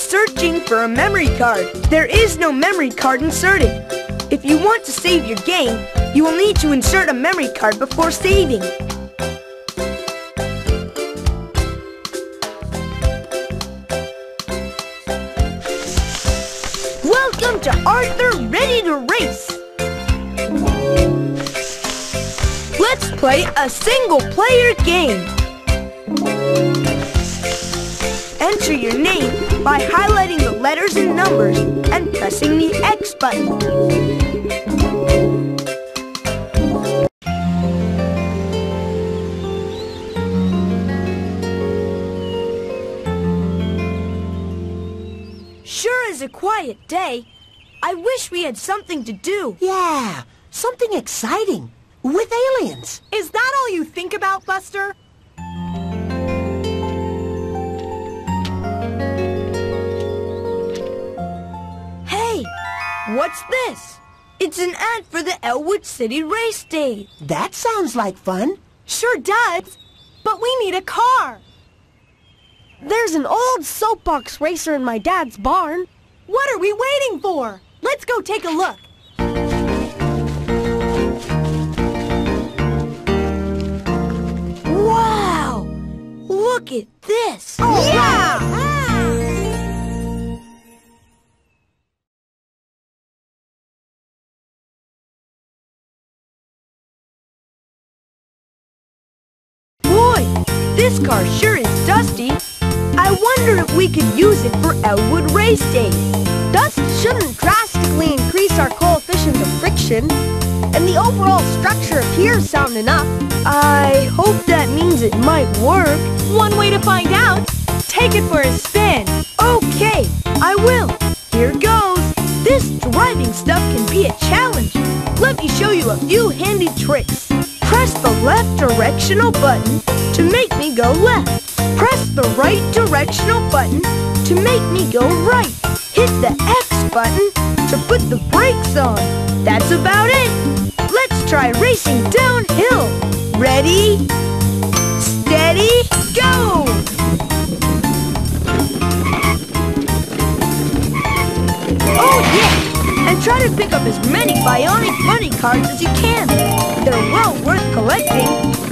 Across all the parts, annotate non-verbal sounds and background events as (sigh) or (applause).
Searching for a memory card. There is no memory card inserted. If you want to save your game, you will need to insert a memory card before saving. Welcome to Arthur Ready to Race! Let's play a single-player game. Enter your name by highlighting the letters and numbers and pressing the X button. Sure is a quiet day. I wish we had something to do. Yeah, something exciting. With aliens. Is that all you think about, Buster? What's this? It's an ad for the Elwood City Race Day. That sounds like fun. Sure does. But we need a car. There's an old soapbox racer in my dad's barn. What are we waiting for? Let's go take a look. Wow! Look at this! yeah! This car sure is dusty. I wonder if we could use it for Elwood Race Day. Dust shouldn't drastically increase our coefficient of friction, and the overall structure appears sound enough. I hope that means it might work. One way to find out, take it for a spin. Okay, I will. Here goes. This driving stuff can be a challenge. Let me show you a few handy tricks. Press the left directional button to make me go left. Press the right directional button to make me go right. Hit the X button to put the brakes on. That's about it. Let's try racing downhill. Ready, steady, go! Cards as you can. They're well worth collecting.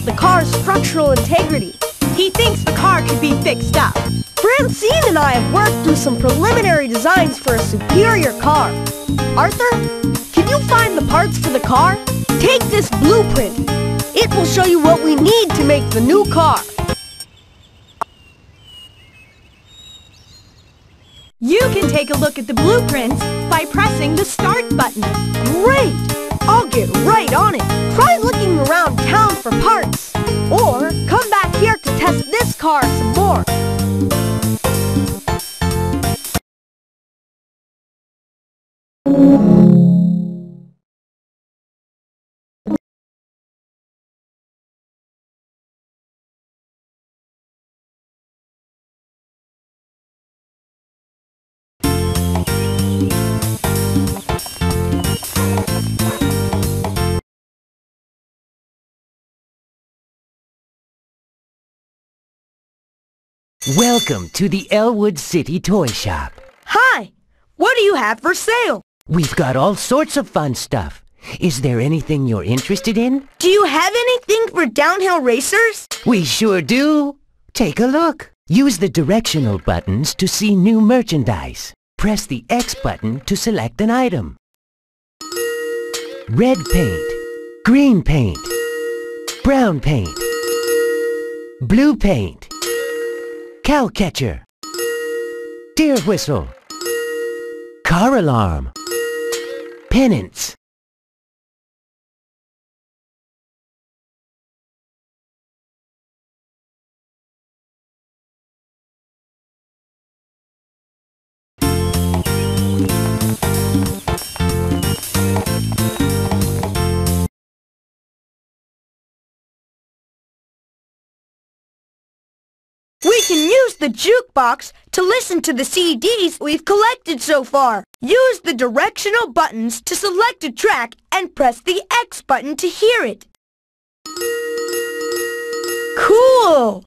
About the car's structural integrity. He thinks the car could be fixed up. Francine and I have worked through some preliminary designs for a superior car. Arthur, can you find the parts for the car? Take this blueprint. It will show you what we need to make the new car. You can take a look at the blueprints by pressing the start button. Great! I'll get right on it. Try for parts. Or come back here to test this car some more. Welcome to the Elwood City Toy Shop. Hi! What do you have for sale? We've got all sorts of fun stuff. Is there anything you're interested in? Do you have anything for downhill racers? We sure do. Take a look. Use the directional buttons to see new merchandise. Press the X button to select an item. Red paint, green paint, brown paint, blue paint, cow catcher, deer whistle, car alarm, pennants. The jukebox to listen to the CDs we've collected so far. Use the directional buttons to select a track and press the X button to hear it. Cool!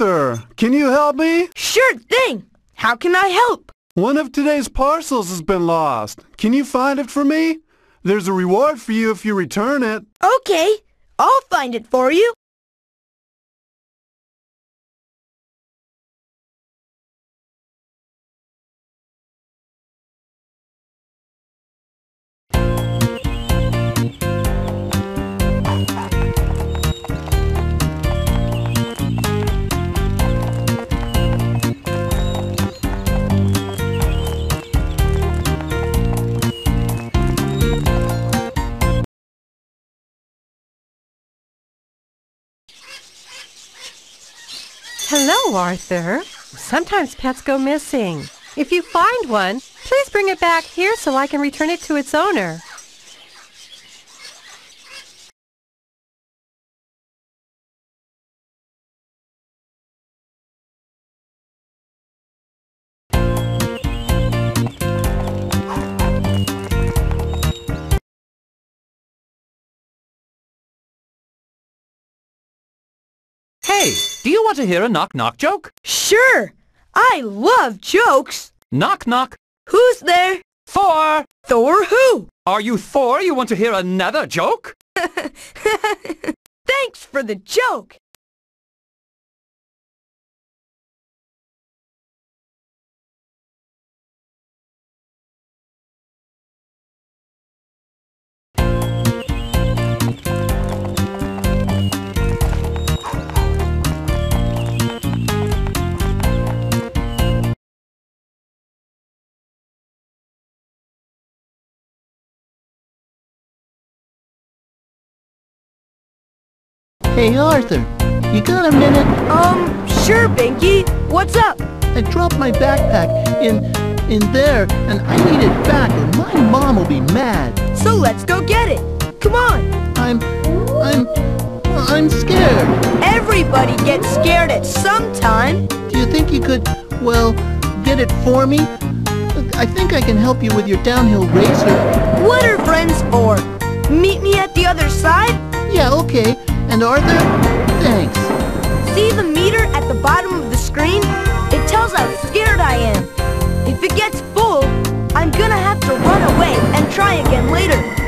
Arthur, can you help me? Sure thing! How can I help? One of today's parcels has been lost. Can you find it for me? There's a reward for you if you return it. Okay, I'll find it for you. Arthur. Sometimes pets go missing. If you find one, please bring it back here so I can return it to its owner. Hey, do you want to hear a knock-knock joke? Sure! I love jokes! Knock-knock. Who's there? Thor! Thor who? Are you Thor? You want to hear another joke? (laughs) Thanks for the joke! Hey Arthur, you got a minute? Um, sure, Binky. What's up? I dropped my backpack in in there and I need it back or my mom will be mad. So let's go get it. Come on. I'm I'm I'm scared. Everybody gets scared at some time. Do you think you could well get it for me? I think I can help you with your downhill racer. What are friends for? Meet me at the other side? Yeah, okay. And Arthur, thanks. See the meter at the bottom of the screen? It tells how scared I am. If it gets full, I'm gonna have to run away and try again later.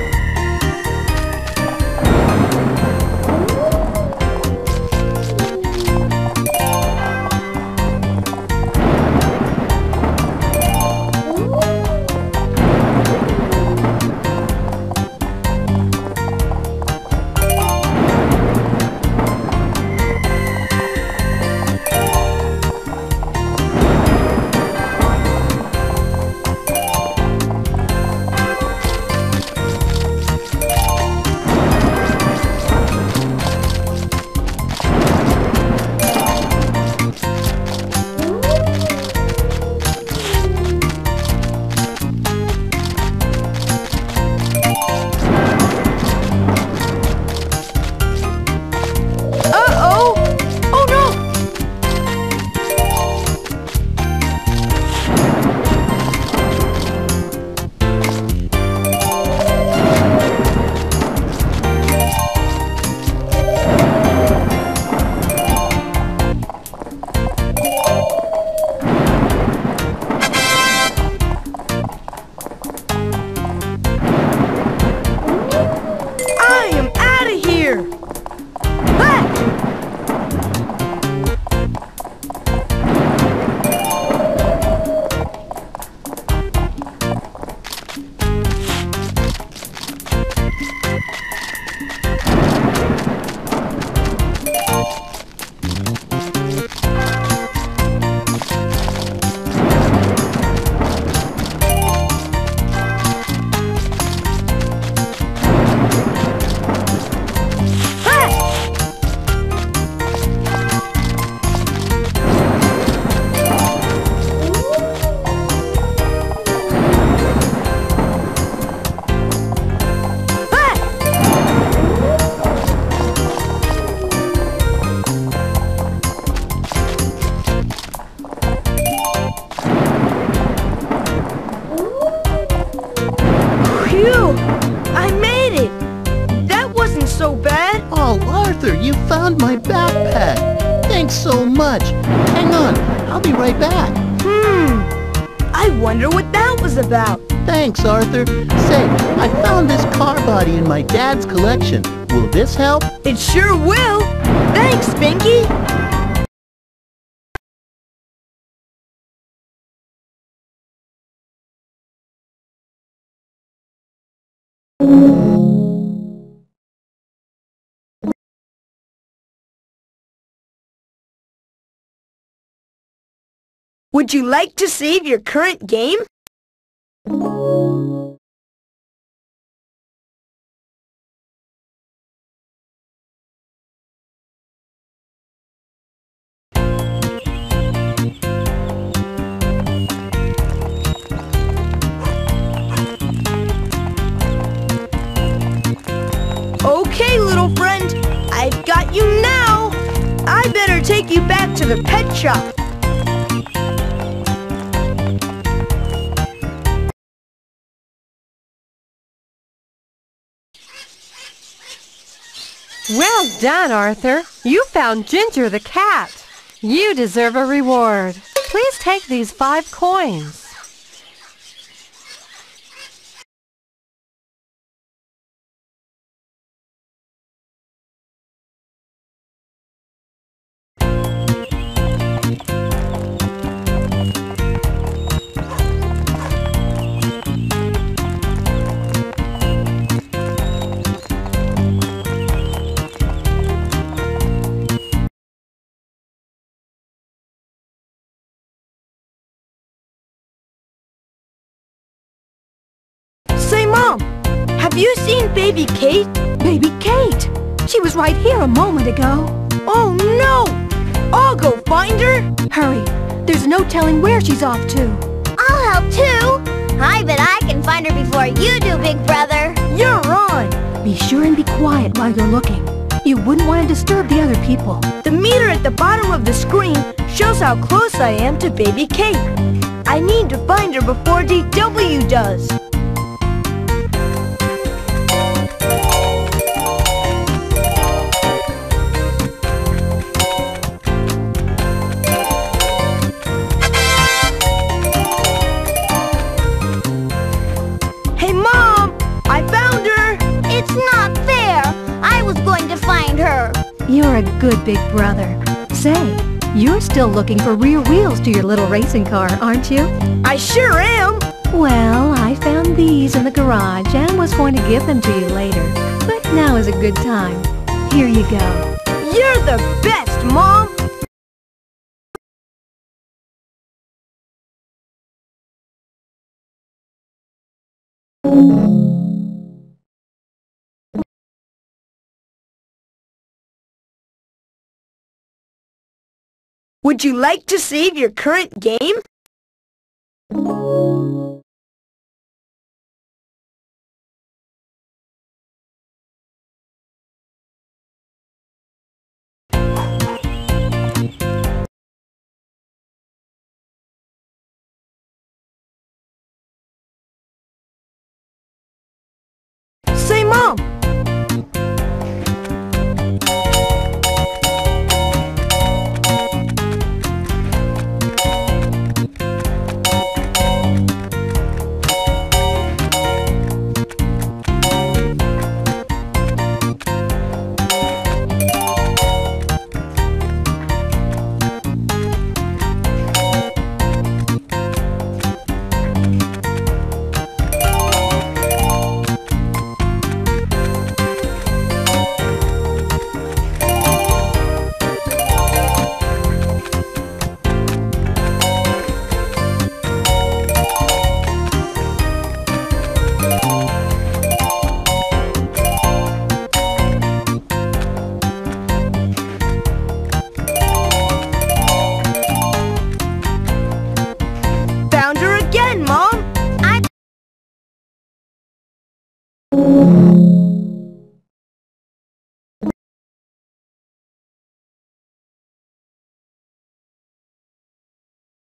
Dad's collection. Will this help? It sure will. Thanks, Binky. Would you like to save your current game? You back to the pet shop. Well done, Arthur. You found Ginger the cat. You deserve a reward. Please take these five coins. Have you seen Baby Kate? Baby Kate! She was right here a moment ago. Oh, no! I'll go find her. Hurry, there's no telling where she's off to. I'll help too. I bet I can find her before you do, big brother. You're on. Be sure and be quiet while you're looking. You wouldn't want to disturb the other people. The meter at the bottom of the screen shows how close I am to Baby Kate. I need to find her before DW does. You're a good big brother. Say, you're still looking for rear wheels to your little racing car, aren't you? I sure am! Well, I found these in the garage and was going to give them to you later. But now is a good time. Here you go. You're the best, Mom! Would you like to save your current game?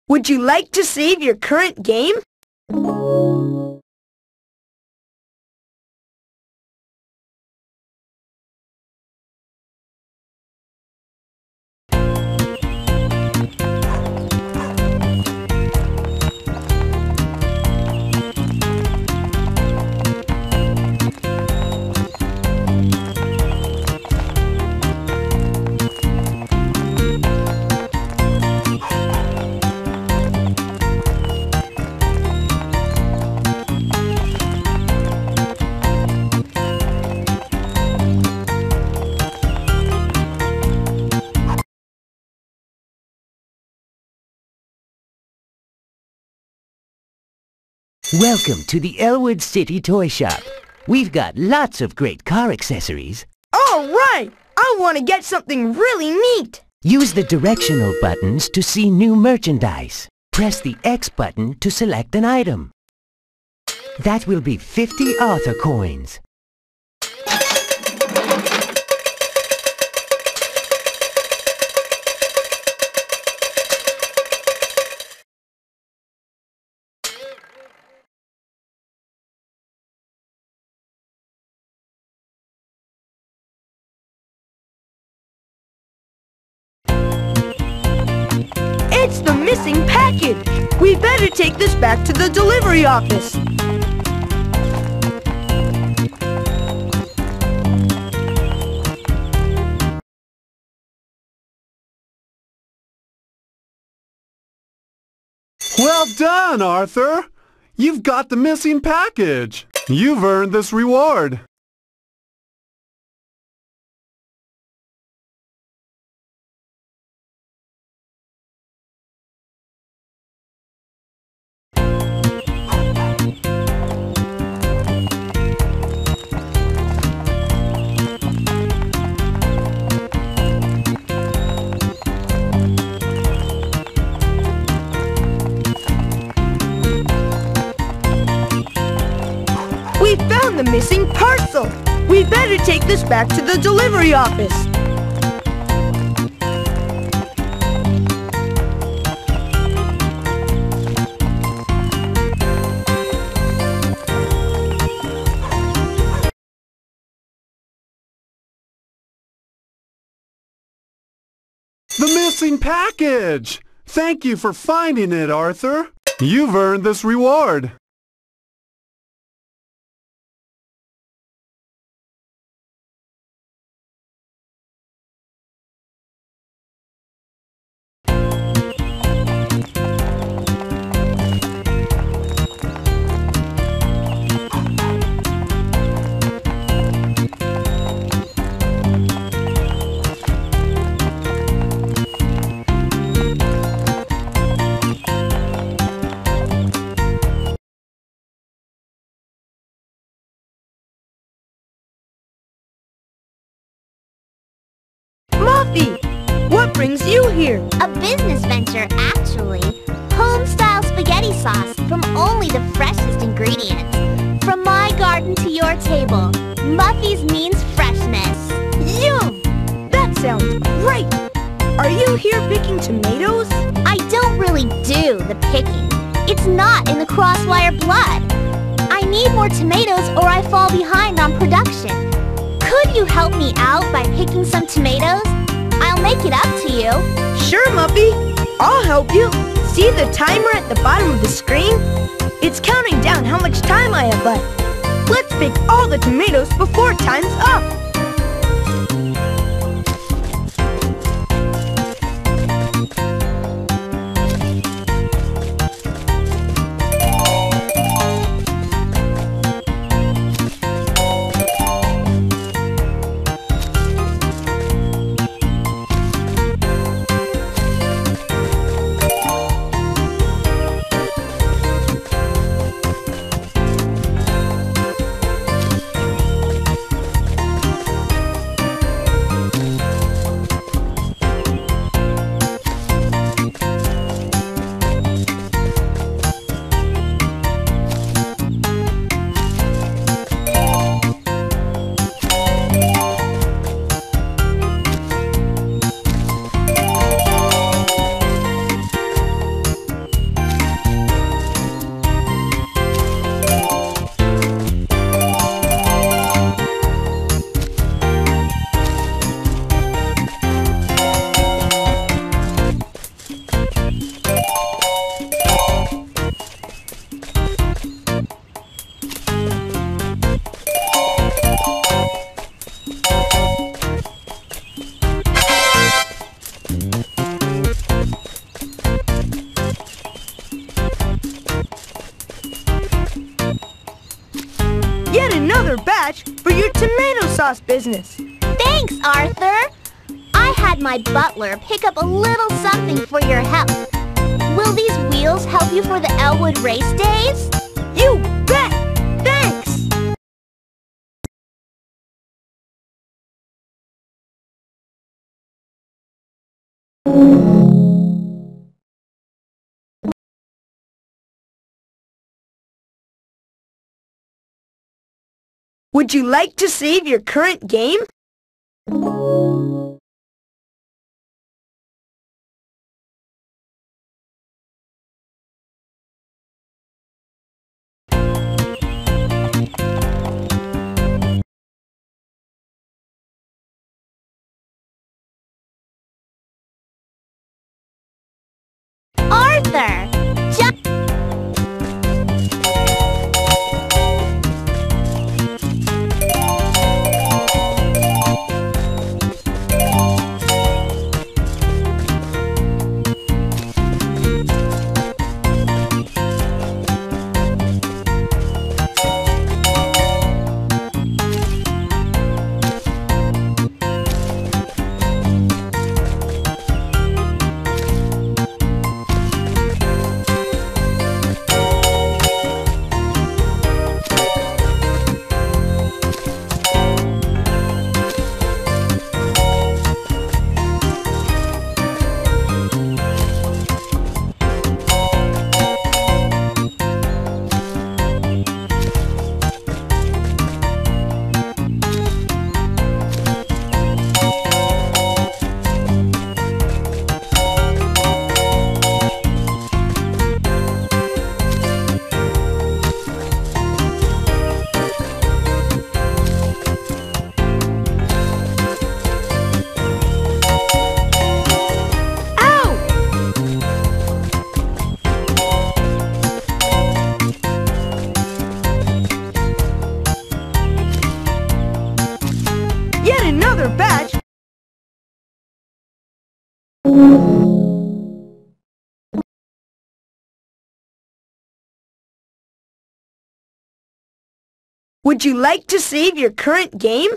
Would you like to save your current game? Welcome to the Elwood City Toy Shop. We've got lots of great car accessories. All right! I want to get something really neat. Use the directional buttons to see new merchandise. Press the X button to select an item. That will be 50 Arthur coins. Missing package. We better take this back to the delivery office. Well done, Arthur! You've got the missing package. You've earned this reward. The missing parcel. We better take this back to the delivery office. The missing package! Thank you for finding it, Arthur. You've earned this reward. Here? A business venture, actually. Home-style spaghetti sauce from only the freshest ingredients. From my garden to your table, Muffy's means freshness. Yum! That sounds great. Are you here picking tomatoes? I don't really do the picking. It's not in the Crosswire blood. I need more tomatoes or I fall behind on production. Could you help me out by picking some tomatoes? I'll make it up to you. Sure, Muffy. I'll help you. See the timer at the bottom of the screen? It's counting down how much time I have left. Let's pick all the tomatoes before time's up. Sauce business. Thanks, Arthur. I had my butler pick up a little something for your help. Will these wheels help you for the Elwood race days? You Would you like to save your current game? Would you like to save your current game?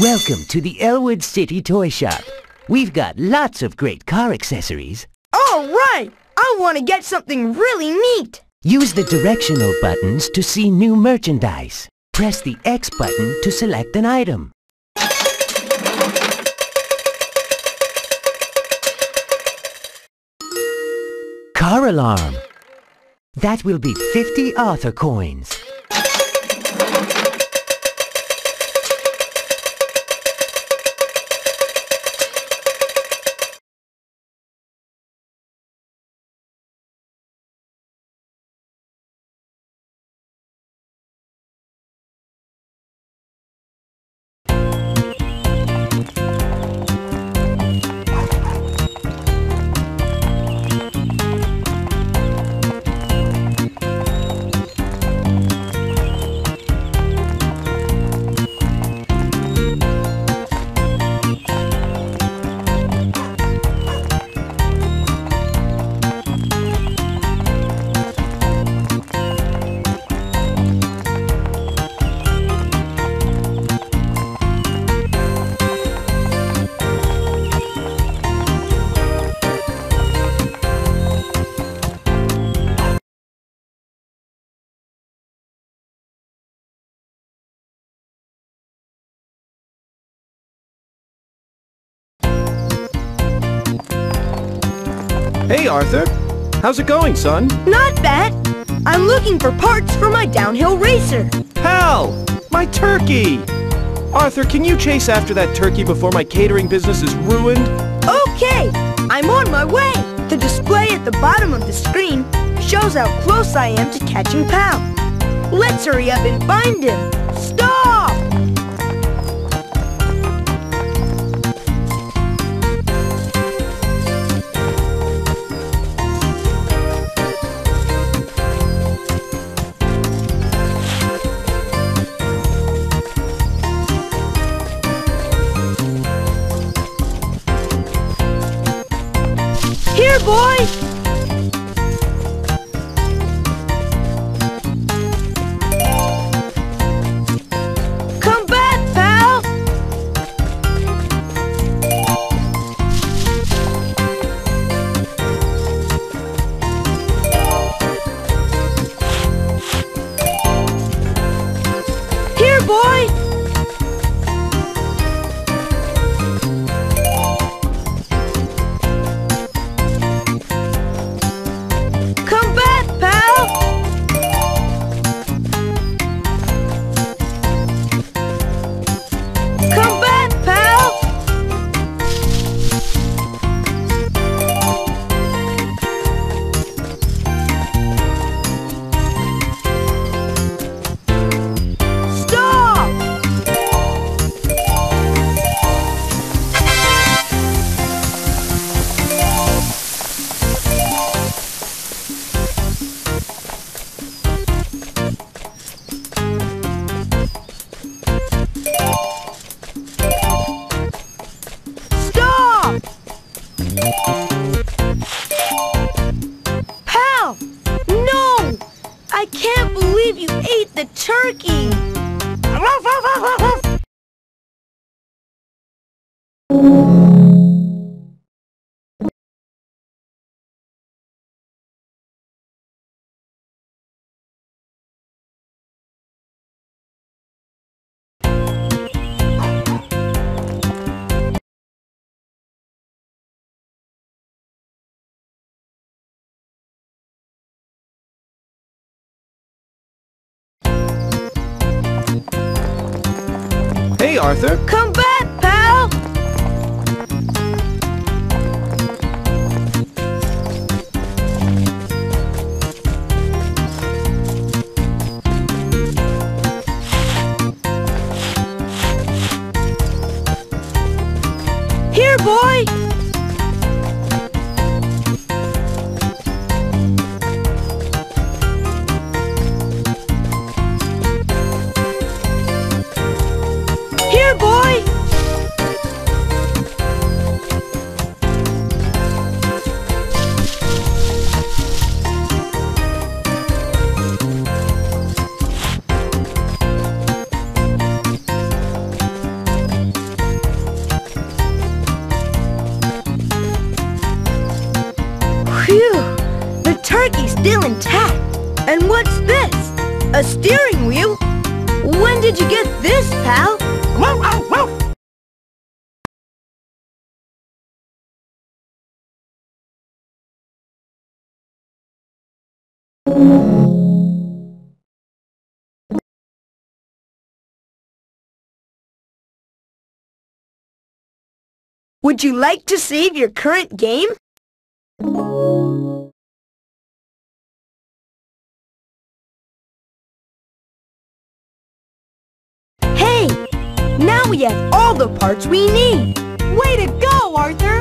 Welcome to the Elwood City Toy Shop. We've got lots of great car accessories. All right! I want to get something really neat! Use the directional buttons to see new merchandise. Press the X button to select an item. Car alarm. That will be 50 Arthur coins. Hey, Arthur. How's it going, son? Not bad! I'm looking for parts for my downhill racer. Pal! My turkey! Arthur, can you chase after that turkey before my catering business is ruined? Okay, I'm on my way. The display at the bottom of the screen shows how close I am to catching Pal. Let's hurry up and find him. Stop! Here, boy! Hey, Arthur. Come back, Phew! The turkey's still intact. And what's this? A steering wheel? When did you get this, pal? Wow, wow, wow! Would you like to save your current game? We have all the parts we need! Way to go, Arthur!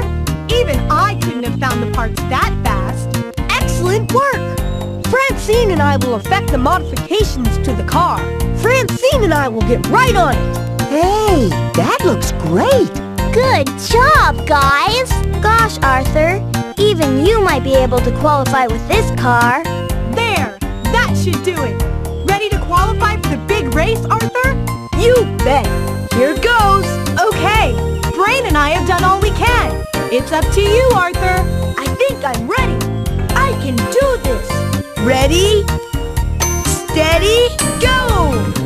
Even I couldn't have found the parts that fast. Excellent work! Francine and I will effect the modifications to the car. Francine and I will get right on it. Hey, that looks great. Good job, guys! Gosh, Arthur, even you might be able to qualify with this car. There! That should do it! Ready to qualify for the big race, Arthur? You bet! Here goes! Okay! Brain and I have done all we can. It's up to you, Arthur. I think I'm ready. I can do this. Ready? Steady, go!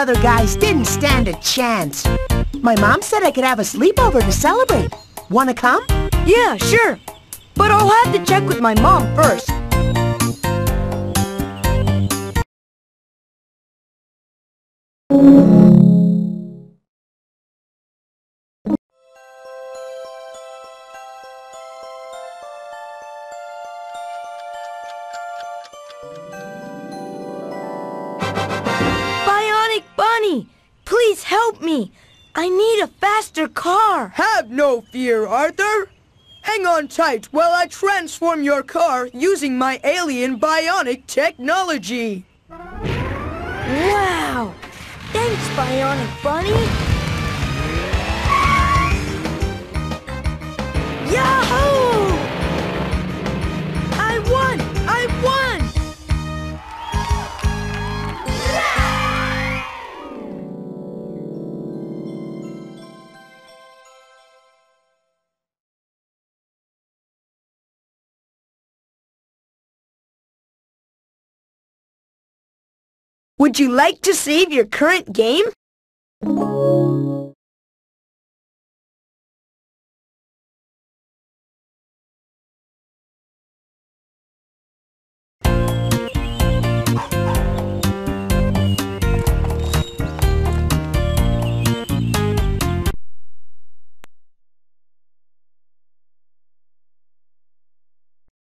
Other guys didn't stand a chance. My mom said I could have a sleepover to celebrate. Wanna come? Yeah, sure. But I'll have to check with my mom first. Me. I need a faster car. Have no fear, Arthur. Hang on tight while I transform your car using my alien bionic technology. Wow! Thanks, Bionic Bunny! Yahoo! Would you like to save your current game?